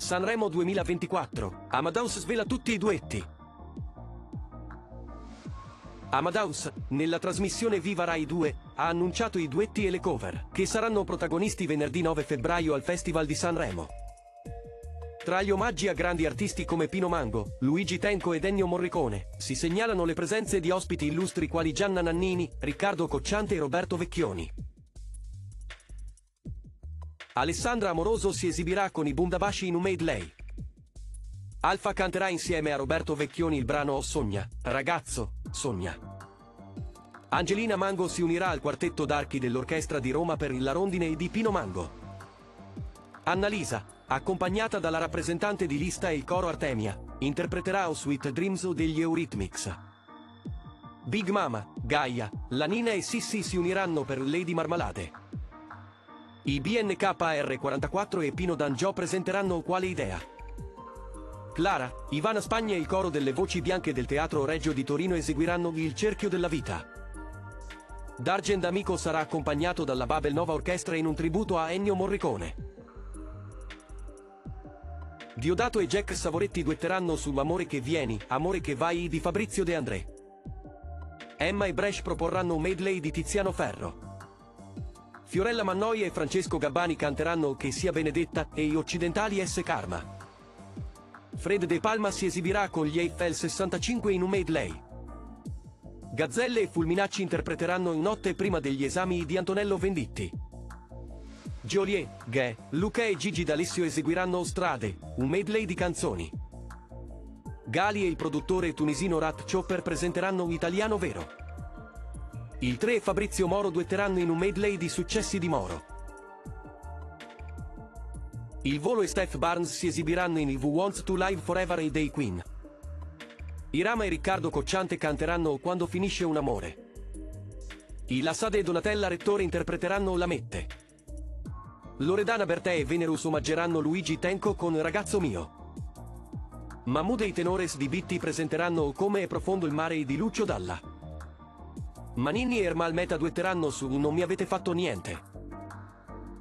Sanremo 2024. Amadeus svela tutti i duetti. Amadeus, nella trasmissione Viva Rai 2, ha annunciato i duetti e le cover, che saranno protagonisti venerdì 9 febbraio al Festival di Sanremo. Tra gli omaggi a grandi artisti come Pino Mango, Luigi Tenco ed Ennio Morricone, si segnalano le presenze di ospiti illustri quali Gianna Nannini, Riccardo Cocciante e Roberto Vecchioni. Alessandra Amoroso si esibirà con i Bundabashi in un medley. Alfa canterà insieme a Roberto Vecchioni il brano O Sogna, ragazzo, sogna. Angelina Mango si unirà al quartetto d'archi dell'orchestra di Roma per La rondine di Pino Mango. Annalisa, accompagnata dalla rappresentante di lista e il coro Artemia, interpreterà O Sweet Dreams degli Eurythmics. Big Mama, Gaia, Lanina e Sissi si uniranno per Lady Marmalade. I BNKR44 e Pino D'Angio presenteranno Quale idea? Clara, Ivana Spagna e il coro delle voci bianche del Teatro Reggio di Torino eseguiranno Il cerchio della vita. D'Argent Amico sarà accompagnato dalla Babel Nova Orchestra in un tributo a Ennio Morricone. Diodato e Jack Savoretti duetteranno su Amore che vieni, Amore che vai di Fabrizio De André. Emma e Bresh proporranno un medley di Tiziano Ferro. Fiorella Mannoia e Francesco Gabbani canteranno Che sia benedetta e gli occidentali S. Karma. Fred De Palma si esibirà con gli Eiffel 65 in un medley. Gazzelle e Fulminacci interpreteranno in notte prima degli esami di Antonello Venditti. Joliet, Ghe, Luca e Gigi D'Alessio eseguiranno Strade, un medley di canzoni. Gali e il produttore tunisino Rat Chopper presenteranno Italiano Vero. Il 3 e Fabrizio Moro duetteranno in un medley di successi di Moro. Il Volo e Steph Barnes si esibiranno in Who Wants to Live Forever e Day Queen. Irama e Riccardo Cocciante canteranno Quando finisce un amore. I Lassade e Donatella Rettore interpreteranno La Mette. Loredana Bertè e Venerus omaggeranno Luigi Tenco con Ragazzo mio. Mahmoud e i Tenores di Bitti presenteranno Come è profondo il mare di Lucio Dalla. Manini e Ermal Meta duetteranno su Non mi avete fatto niente.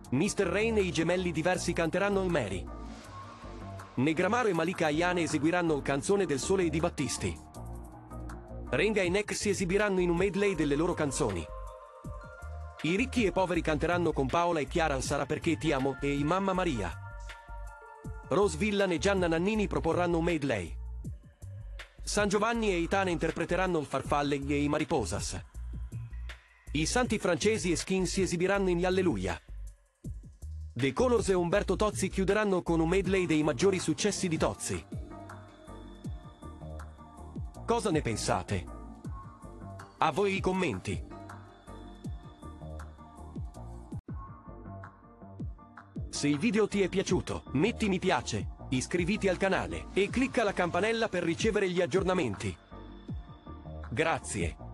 Mr. Rain e i gemelli diversi canteranno il Mary. Negramaro e Malika Ayane eseguiranno Canzone del Sole e di Battisti. Renga e Neck si esibiranno in un medley delle loro canzoni. I ricchi e poveri canteranno con Paola e Chiara Sarà perché ti amo e i Mamma Maria. Rose Villan e Gianna Nannini proporranno un medley. San Giovanni e Itane interpreteranno Farfalle e i Mariposas. I santi francesi e Skin si esibiranno in Alleluia. The Colors e Umberto Tozzi chiuderanno con un medley dei maggiori successi di Tozzi. Cosa ne pensate? A voi i commenti. Se il video ti è piaciuto, metti mi piace, iscriviti al canale e clicca la campanella per ricevere gli aggiornamenti. Grazie.